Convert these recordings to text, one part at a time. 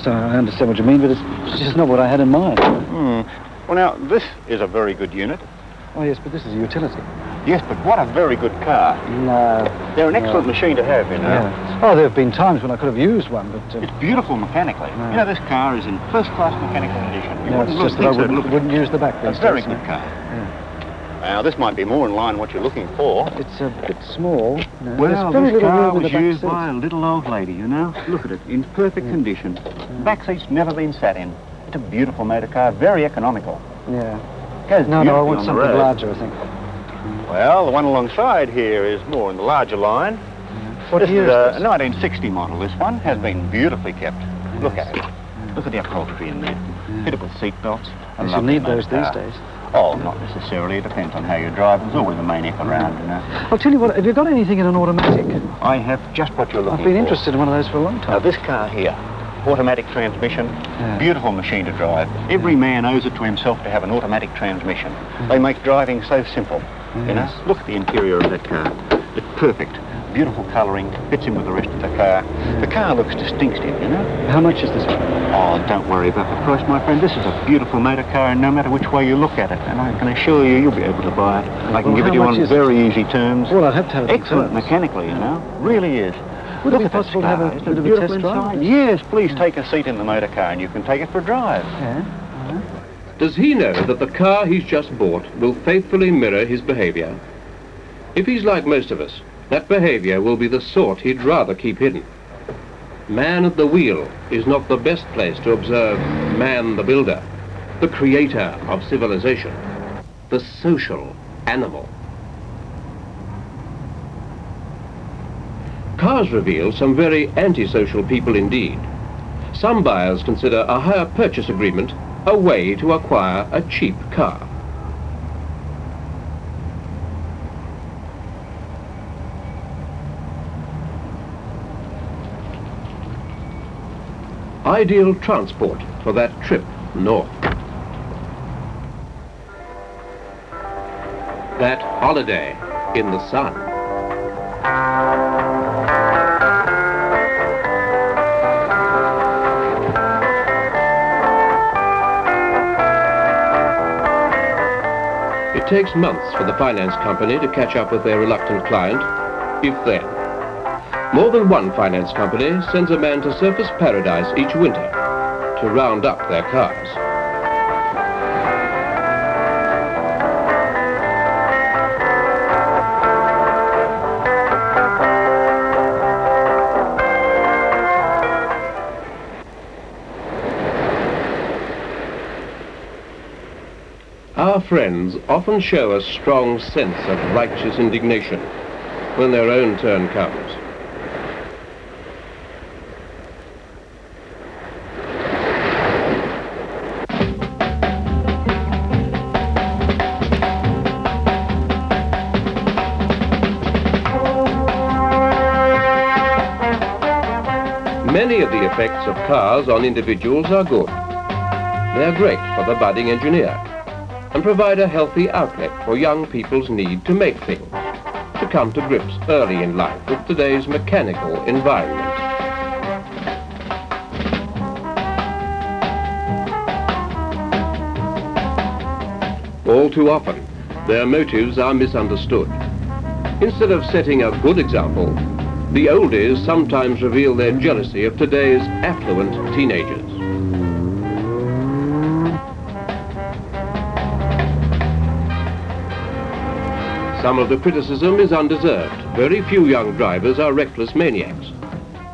Yes, I understand what you mean, but it's just not what I had in mind. Hmm. Well, now, this is a very good unit. Oh, yes, but this is a utility. Yes, but what a very good car. No. They're an excellent machine to have, you know. Yeah. Oh, there have been times when I could have used one, but... Uh, It's beautiful mechanically. No. You know, this car is in first-class mechanical condition. You no, wouldn't it's just that I think so. wouldn't, wouldn't use the back a very good no. car. Now, this might be more in line with what you're looking for. It's a bit small. You know. Well, this car was used seats. by a little old lady, you know. Look at it, in perfect condition. Back seat's never been sat in. It's a beautiful motor car, very economical. Yeah. Goes No, no, I want something road. larger, I think. Well, the one alongside here is more in the larger line. What this year is is a this? 1960 model. This one has been beautifully kept. Look at it. Look at the upholstery in there. Fitted with seat belts. You'll need those motor these days. Oh, not necessarily. It depends on how you drive. There's always a maniac around, you know. I'll tell you what, have you got anything in an automatic? I have just what you're looking for. I've been for. interested in one of those for a long time. Now, this car here, automatic transmission, Yeah. beautiful machine to drive. Every man owes it to himself to have an automatic transmission. They make driving so simple, you know. Look at the interior of that car. It's perfect. Beautiful colouring, fits in with the rest of the car. The car looks distinctive, you know. How much is this one? Oh, don't worry about the price, my friend. This is a beautiful motor car, and no matter which way you look at it, and I can assure you, you'll be able to buy it. I can Well, give how it you on is it? very easy terms. Well, I'd have to have it Excellent terms. mechanically, you know. Really is. Would it be at this possible to have car. a Isn't bit of a beautiful test drive? inside? Yes, please take a seat in the motor car and you can take it for a drive. Yeah. Does he know that the car he's just bought will faithfully mirror his behavior? If he's like most of us, that behavior will be the sort he'd rather keep hidden. Man at the wheel is not the best place to observe man the builder, the creator of civilization, the social animal. Cars reveal some very antisocial people indeed. Some buyers consider a hire purchase agreement a way to acquire a cheap car. Ideal transport for that trip north. That holiday in the sun. It takes months for the finance company to catch up with their reluctant client, if then. More than one finance company sends a man to Surfers Paradise each winter to round up their cars. Our friends often show a strong sense of righteous indignation when their own turn comes. Many of the effects of cars on individuals are good. They are great for the budding engineer and provide a healthy outlet for young people's need to make things, to come to grips early in life with today's mechanical environment. All too often, their motives are misunderstood. Instead of setting a good example, the oldies sometimes reveal their jealousy of today's affluent teenagers. Some of the criticism is undeserved. Very few young drivers are reckless maniacs.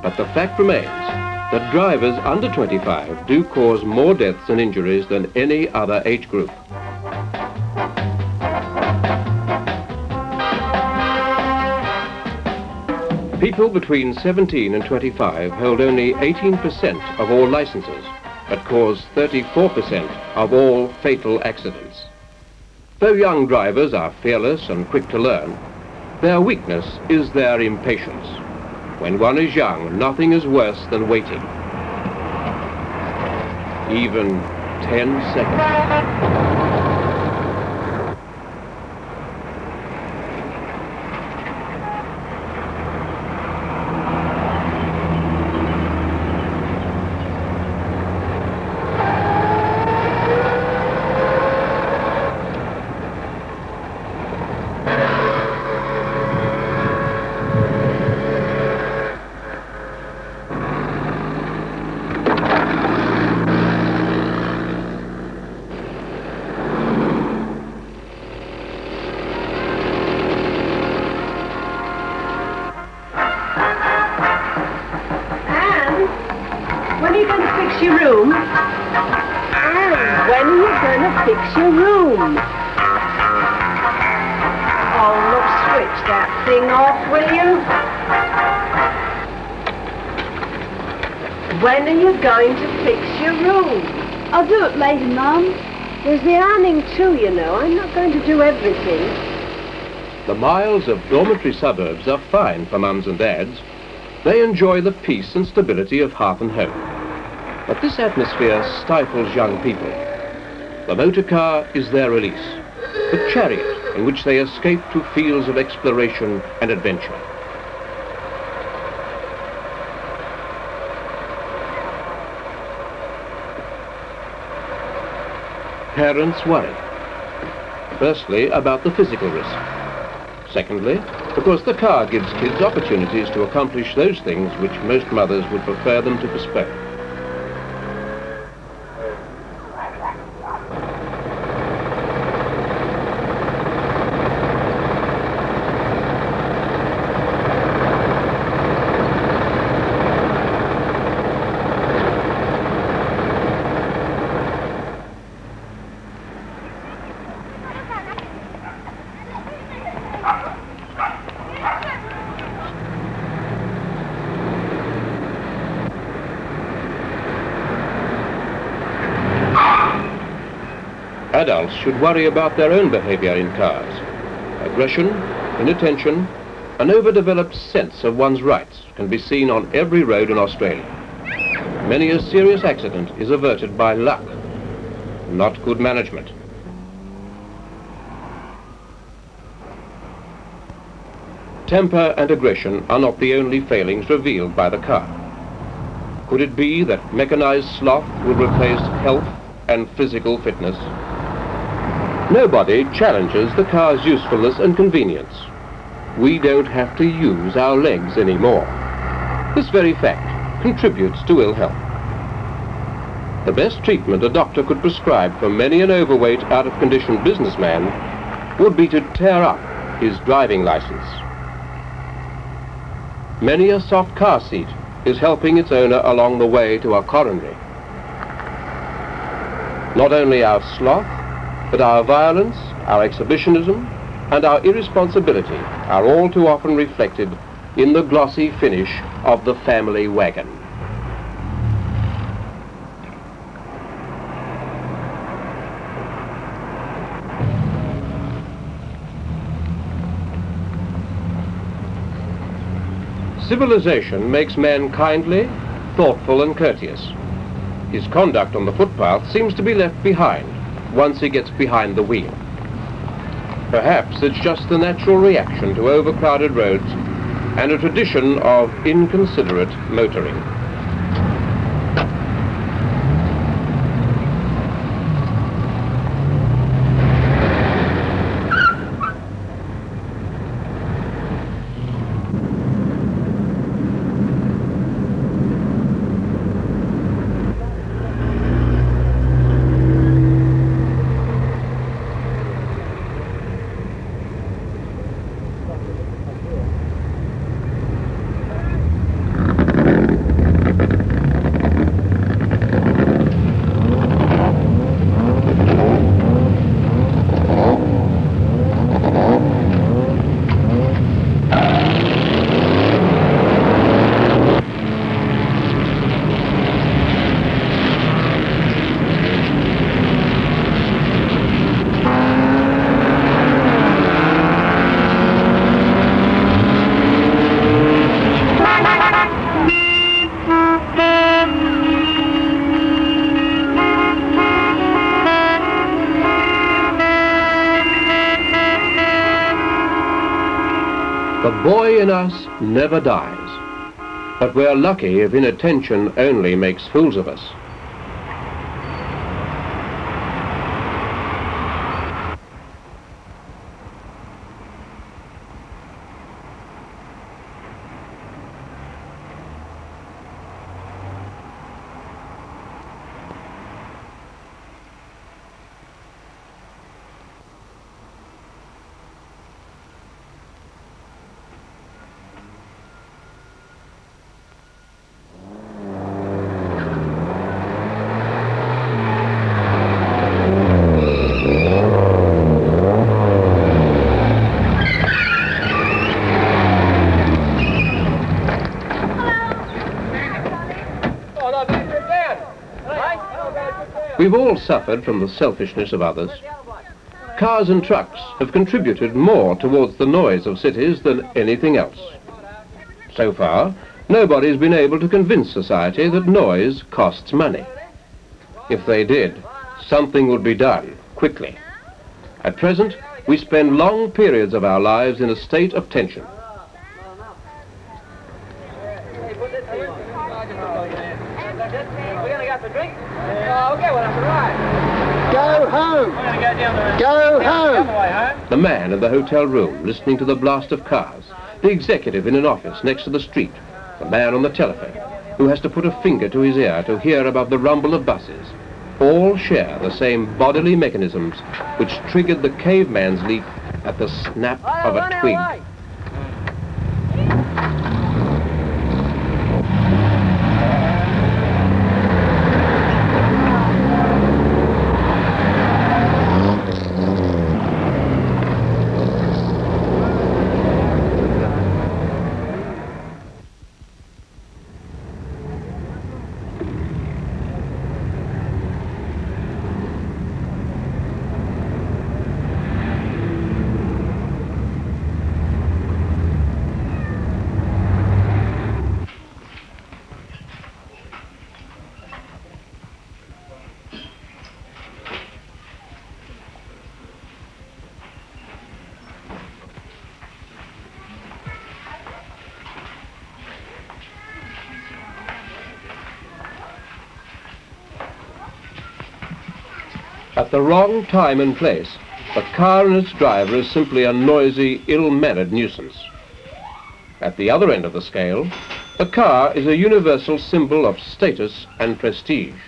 But the fact remains that drivers under 25 do cause more deaths and injuries than any other age group. People between 17 and 25 hold only 18% of all licenses, but cause 34% of all fatal accidents. Though young drivers are fearless and quick to learn, their weakness is their impatience. When one is young, nothing is worse than waiting. Even 10 seconds. Switch that thing off, will you? When are you going to fix your room? I'll do it later, Mum. There's the ironing too, you know. I'm not going to do everything. The miles of dormitory suburbs are fine for mums and dads. They enjoy the peace and stability of hearth and home. But this atmosphere stifles young people. The motor car is their release, the chariot in which they escape to fields of exploration and adventure. Parents worry. Firstly, about the physical risk. Secondly, because the car gives kids opportunities to accomplish those things which most mothers would prefer them to postpone. Should worry about their own behavior in cars. Aggression, inattention, an overdeveloped sense of one's rights can be seen on every road in Australia. Many a serious accident is averted by luck, not good management. Temper and aggression are not the only failings revealed by the car. Could it be that mechanized sloth will replace health and physical fitness? Nobody challenges the car's usefulness and convenience. We don't have to use our legs anymore. This very fact contributes to ill health. The best treatment a doctor could prescribe for many an overweight, out-of-condition businessman would be to tear up his driving license. Many a soft car seat is helping its owner along the way to a coronary. Not only our sloth, but our violence, our exhibitionism, and our irresponsibility are all too often reflected in the glossy finish of the family wagon. Civilization makes man kindly, thoughtful and courteous. His conduct on the footpath seems to be left behind once he gets behind the wheel. Perhaps it's just the natural reaction to overcrowded roads and a tradition of inconsiderate motoring. Never dies. But we're lucky if inattention only makes fools of us. We've all suffered from the selfishness of others. Cars and trucks have contributed more towards the noise of cities than anything else. So far, nobody's been able to convince society that noise costs money. If they did, something would be done, quickly. At present, we spend long periods of our lives in a state of tension. Go home! Go home! The man in the hotel room listening to the blast of cars, the executive in an office next to the street, the man on the telephone who has to put a finger to his ear to hear above the rumble of buses, all share the same bodily mechanisms which triggered the caveman's leap at the snap of a twig. At the wrong time and place, the car and its driver is simply a noisy, ill-mannered nuisance. At the other end of the scale, a car is a universal symbol of status and prestige.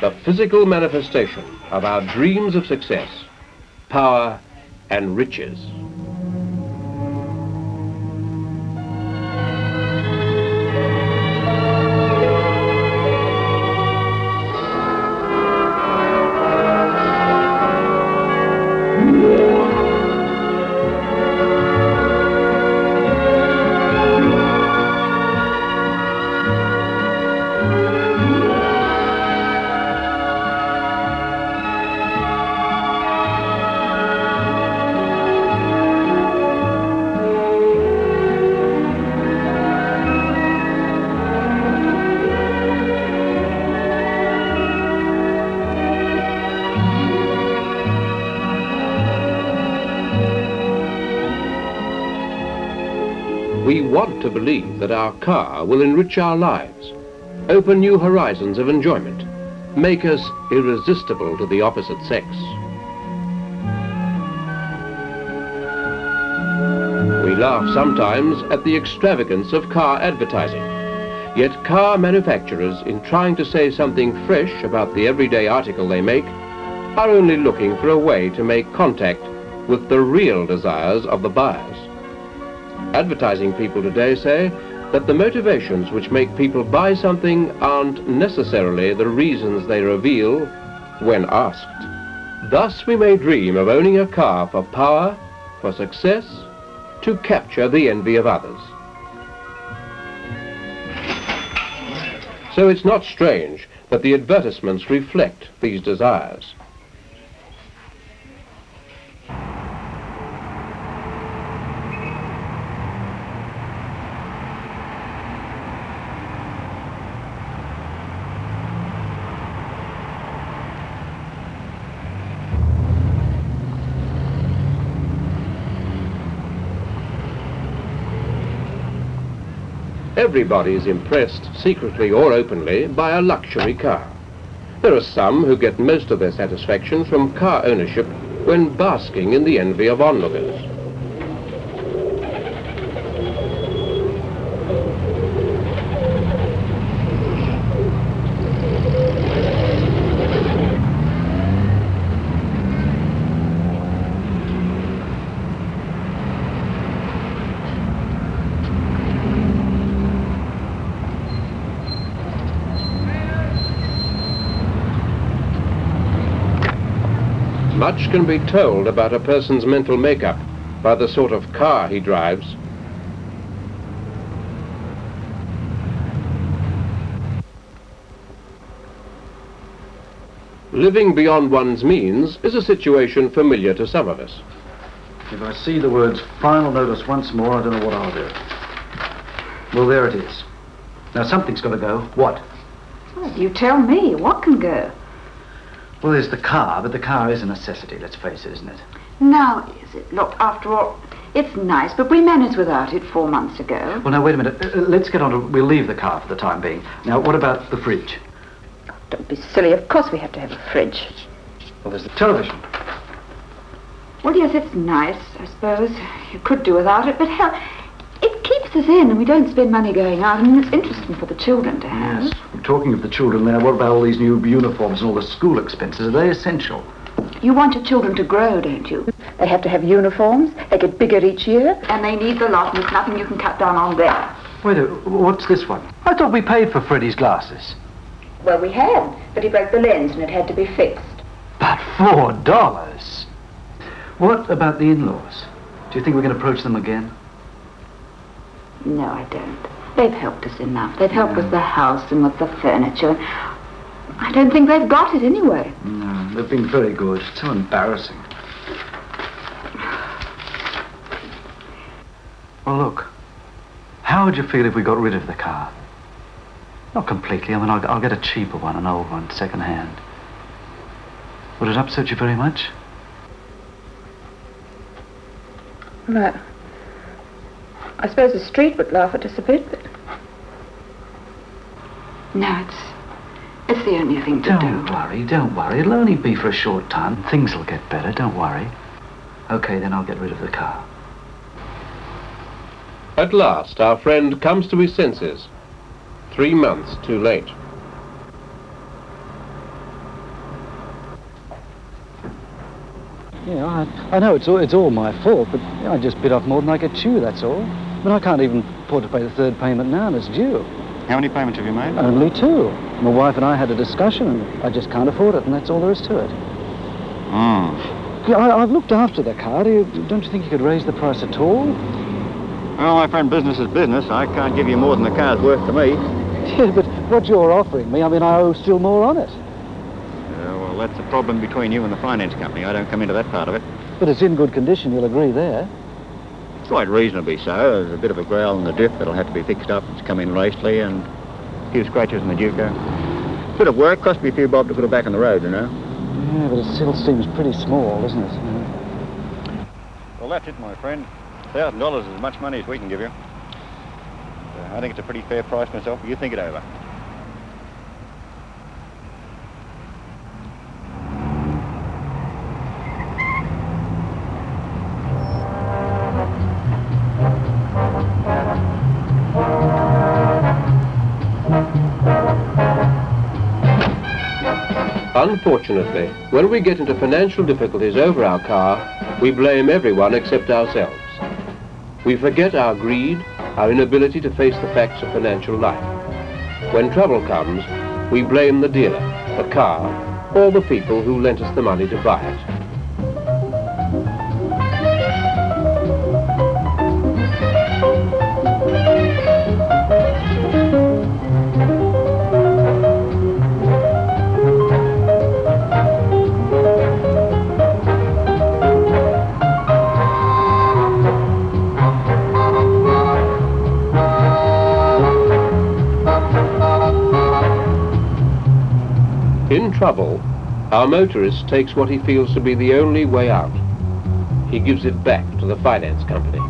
The physical manifestation of our dreams of success, power and riches. Want to believe that our car will enrich our lives, open new horizons of enjoyment, make us irresistible to the opposite sex. We laugh sometimes at the extravagance of car advertising. Yet car manufacturers, in trying to say something fresh about the everyday article they make, are only looking for a way to make contact with the real desires of the buyers. Advertising people today say that the motivations which make people buy something aren't necessarily the reasons they reveal when asked. Thus we may dream of owning a car for power, for success, to capture the envy of others. So it's not strange that the advertisements reflect these desires. Everybody is impressed, secretly or openly, by a luxury car. There are some who get most of their satisfaction from car ownership when basking in the envy of onlookers. Much can be told about a person's mental makeup by the sort of car he drives. Living beyond one's means is a situation familiar to some of us. If I see the words final notice once more, I don't know what I'll do. Well, there it is. Now, something's got to go. What? Well, you tell me. What can go? Well, there's the car, but the car is a necessity, let's face it, isn't it? Now, is it? Look, after all, it's nice, but we managed without it four months ago. Well, now, wait a minute. Uh, uh, let's get on to... We'll leave the car for the time being. Now, what about the fridge? Oh, Don't be silly. Of course we have to have a fridge. Well, there's the television. Well, yes, it's nice, I suppose. You could do without it, but hell, it keeps us in and we don't spend money going out. I mean, it's interesting for the children to have. Yes. We're talking of the children there. What about all these new uniforms and all the school expenses? Are they essential? You want your children to grow, don't you? They have to have uniforms, they get bigger each year, and they need the lot, and there's nothing you can cut down on there. Wait a what's this one? I thought we paid for Freddie's glasses. Well, we had, but he broke the lens and it had to be fixed. But four dollars? What about the in-laws? Do you think we can approach them again? No, I don't. They've helped us enough. They've helped with the house and with the furniture. I don't think they've got it anyway. No, they've been very good. It's so embarrassing. Well, look. How would you feel if we got rid of the car? Not completely. I mean, I'll, I'll get a cheaper one, an old one, second hand. Would it upset you very much? Right. I suppose the street would laugh at us a bit, but... No, it's... It's the only thing to Don't do. worry, don't worry. It'll only be for a short time. Things will get better, don't worry. Okay, then I'll get rid of the car. At last, our friend comes to his senses. Three months too late. Yeah, I, I know it's all, it's all my fault, but I just bit off more than I could chew, that's all. Mean, I can't even afford to pay the third payment now, and it's due. How many payments have you made? Only two. My wife and I had a discussion, and I just can't afford it, and that's all there is to it. Yeah, I, I've looked after the car. Do you, don't you think you could raise the price at all? Well, my friend, business is business. I can't give you more than the car's worth to me. Yeah, but what you're offering me, I mean, I owe still more on it. Uh, well, that's a problem between you and the finance company. I don't come into that part of it. But it's in good condition, you'll agree there. Quite reasonably so. There's a bit of a growl in the diff that'll have to be fixed up. It's come in racely and a few scratches in the Duco. Bit of work, cost me a few bob to put it back on the road, you know. Yeah, but it still seems pretty small, doesn't it? Yeah. Well, that's it, my friend. Thousand dollars is as much money as we can give you. Uh, I think it's a pretty fair price myself. You think it over. Unfortunately, when we get into financial difficulties over our car, we blame everyone except ourselves. We forget our greed, our inability to face the facts of financial life. When trouble comes, we blame the dealer, the car, or the people who lent us the money to buy it. Trouble, our motorist takes what he feels to be the only way out. He gives it back to the finance company.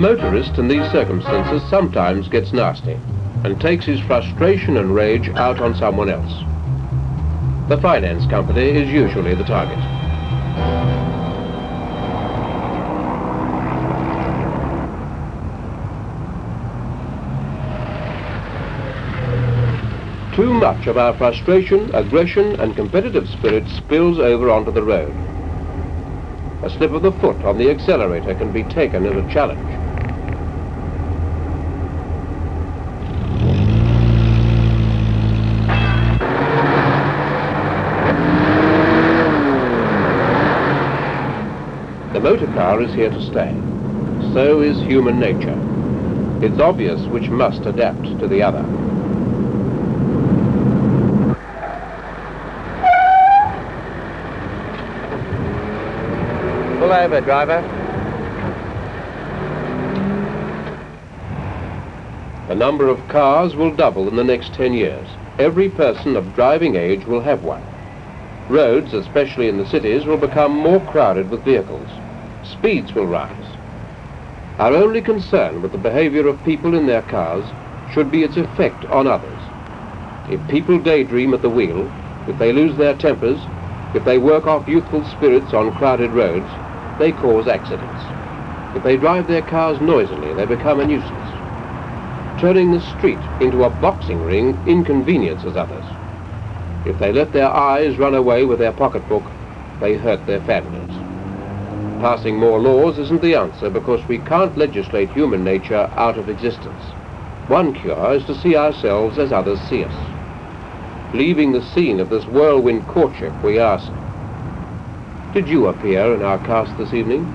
Motorist in these circumstances sometimes gets nasty and takes his frustration and rage out on someone else. The finance company is usually the target. too much of our frustration, aggression and competitive spirit spills over onto the road. A slip of the foot on the accelerator can be taken as a challenge. Motor car is here to stay. So is human nature. It's obvious which must adapt to the other. Pull over, driver. The number of cars will double in the next 10 years. Every person of driving age will have one. Roads, especially in the cities, will become more crowded with vehicles. Speeds will rise. Our only concern with the behavior of people in their cars should be its effect on others. If people daydream at the wheel, if they lose their tempers, if they work off youthful spirits on crowded roads, they cause accidents. If they drive their cars noisily, they become a nuisance. Turning the street into a boxing ring inconveniences others. If they let their eyes run away with their pocketbook, they hurt their families. Passing more laws isn't the answer because we can't legislate human nature out of existence. One cure is to see ourselves as others see us. Leaving the scene of this whirlwind courtship, we ask, did you appear in our cast this evening?